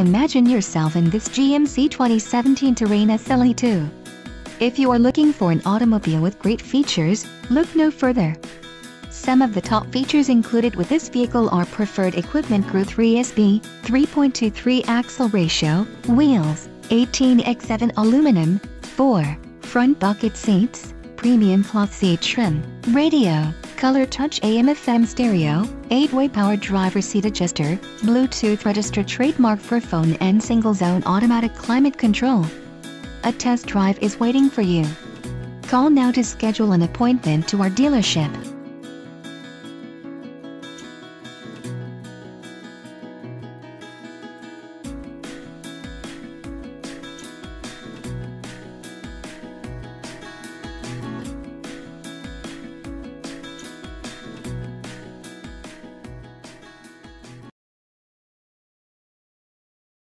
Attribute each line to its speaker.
Speaker 1: Imagine yourself in this GMC 2017 Terrain SLE2. If you are looking for an automobile with great features, look no further. Some of the top features included with this vehicle are preferred equipment Group 3SB, 3.23 axle ratio, wheels, 18x7 aluminum, 4, front bucket seats, premium cloth seat trim, radio, color touch AM FM stereo, 8-way power driver seat adjuster, Bluetooth registered trademark for phone and single zone automatic climate control. A test drive is waiting for you. Call now to schedule an appointment to our dealership.